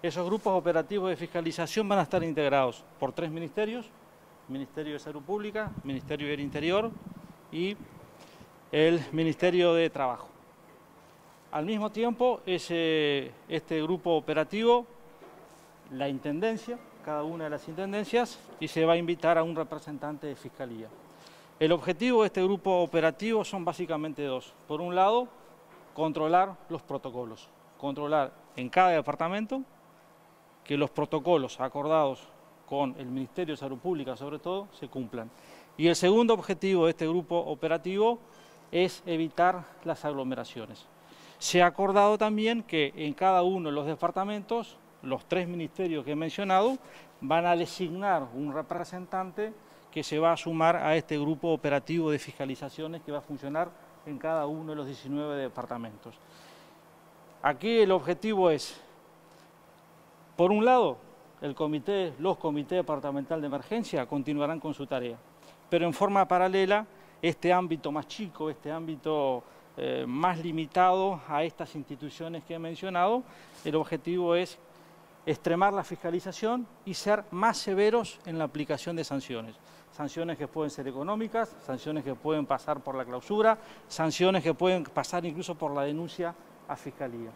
Esos grupos operativos de fiscalización van a estar integrados por tres ministerios, Ministerio de Salud Pública, Ministerio del Interior y el Ministerio de Trabajo. Al mismo tiempo, ese, este grupo operativo, la Intendencia, cada una de las Intendencias, y se va a invitar a un representante de Fiscalía. El objetivo de este grupo operativo son básicamente dos. Por un lado, controlar los protocolos, controlar en cada departamento que los protocolos acordados con el Ministerio de Salud Pública, sobre todo, se cumplan. Y el segundo objetivo de este grupo operativo es evitar las aglomeraciones. Se ha acordado también que en cada uno de los departamentos, los tres ministerios que he mencionado, van a designar un representante que se va a sumar a este grupo operativo de fiscalizaciones que va a funcionar en cada uno de los 19 departamentos. Aquí el objetivo es por un lado, comité, los comités departamental de emergencia continuarán con su tarea, pero en forma paralela, este ámbito más chico, este ámbito eh, más limitado a estas instituciones que he mencionado, el objetivo es extremar la fiscalización y ser más severos en la aplicación de sanciones. Sanciones que pueden ser económicas, sanciones que pueden pasar por la clausura, sanciones que pueden pasar incluso por la denuncia a Fiscalía.